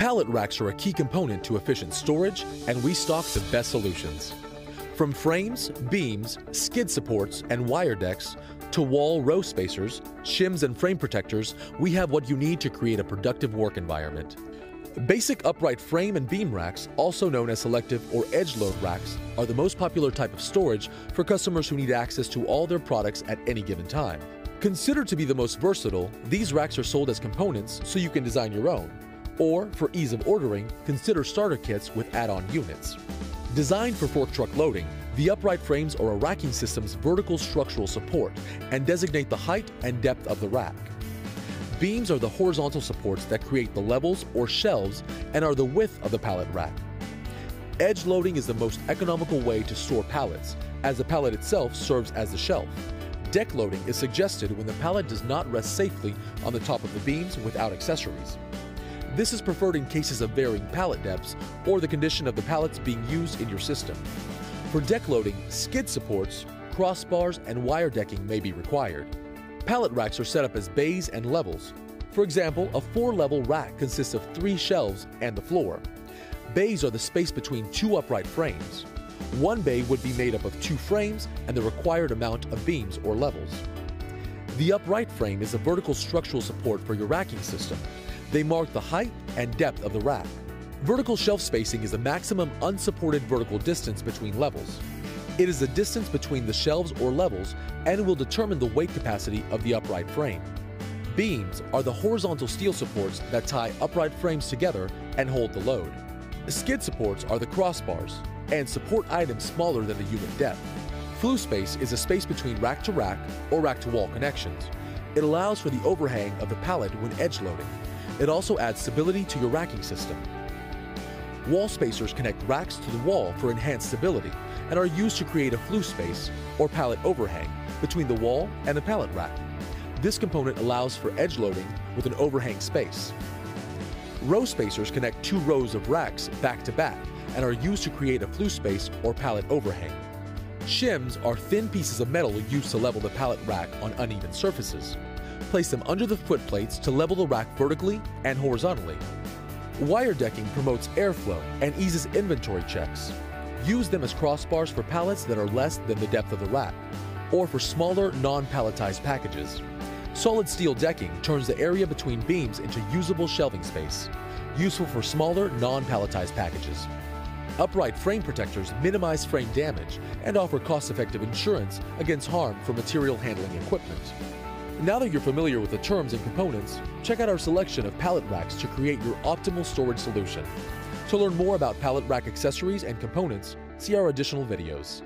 Pallet racks are a key component to efficient storage, and we stock the best solutions. From frames, beams, skid supports, and wire decks, to wall row spacers, shims, and frame protectors, we have what you need to create a productive work environment. Basic upright frame and beam racks, also known as selective or edge load racks, are the most popular type of storage for customers who need access to all their products at any given time. Considered to be the most versatile, these racks are sold as components so you can design your own. Or, for ease of ordering, consider starter kits with add-on units. Designed for fork truck loading, the upright frames are a racking system's vertical structural support and designate the height and depth of the rack. Beams are the horizontal supports that create the levels or shelves and are the width of the pallet rack. Edge loading is the most economical way to store pallets, as the pallet itself serves as the shelf. Deck loading is suggested when the pallet does not rest safely on the top of the beams without accessories. This is preferred in cases of varying pallet depths or the condition of the pallets being used in your system. For deck loading, skid supports, crossbars, and wire decking may be required. Pallet racks are set up as bays and levels. For example, a four-level rack consists of three shelves and the floor. Bays are the space between two upright frames. One bay would be made up of two frames and the required amount of beams or levels. The upright frame is a vertical structural support for your racking system. They mark the height and depth of the rack. Vertical shelf spacing is the maximum unsupported vertical distance between levels. It is the distance between the shelves or levels and will determine the weight capacity of the upright frame. Beams are the horizontal steel supports that tie upright frames together and hold the load. Skid supports are the crossbars and support items smaller than the unit depth. Flue space is a space between rack to rack or rack to wall connections. It allows for the overhang of the pallet when edge loading. It also adds stability to your racking system. Wall spacers connect racks to the wall for enhanced stability and are used to create a flue space or pallet overhang between the wall and the pallet rack. This component allows for edge loading with an overhang space. Row spacers connect two rows of racks back to back and are used to create a flue space or pallet overhang. Shims are thin pieces of metal used to level the pallet rack on uneven surfaces. Place them under the foot plates to level the rack vertically and horizontally. Wire decking promotes airflow and eases inventory checks. Use them as crossbars for pallets that are less than the depth of the rack, or for smaller, non-palletized packages. Solid steel decking turns the area between beams into usable shelving space, useful for smaller, non-palletized packages. Upright frame protectors minimize frame damage and offer cost-effective insurance against harm from material handling equipment. Now that you're familiar with the terms and components, check out our selection of pallet racks to create your optimal storage solution. To learn more about pallet rack accessories and components, see our additional videos.